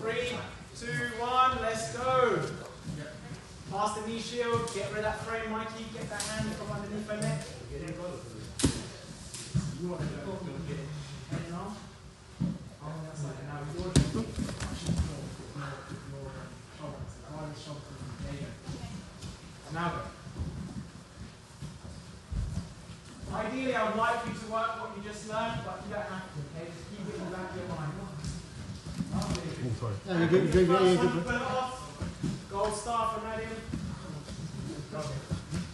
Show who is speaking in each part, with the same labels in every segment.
Speaker 1: Three, two, one, let's go. Pass the knee shield, get rid of that frame, Mikey. Get that hand from underneath her neck. You want to go, go get it. On now the floor with your, with your shoulder. So guard the shoulder. There you go. Now go. Ideally, I would like you to work what you just learned, but you don't have to, okay? Just keep it in the back of your mind. Lovely.
Speaker 2: Yeah, you're good, you're good,
Speaker 1: First
Speaker 2: you're
Speaker 1: one,
Speaker 2: good.
Speaker 1: pull it off. Gold star for Nadia.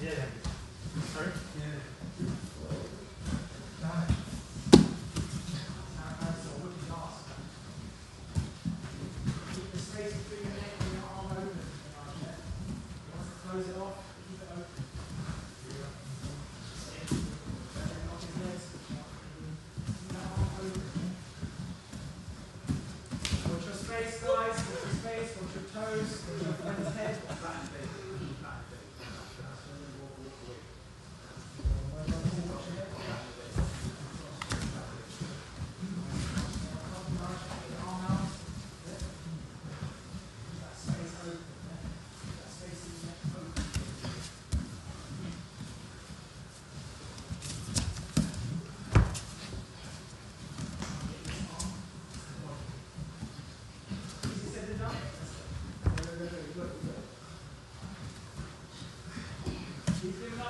Speaker 1: Yeah. Sorry? Keep the space between your neck and your arm open. Close it off, keep it open. Lock his legs. Keep that arm open. Watch your space, guys. Watch your space. Watch your toes. Your friend's head. Arm out. That space open. That space in your neck open. Easy said and done. Go, go, go, go, go, go.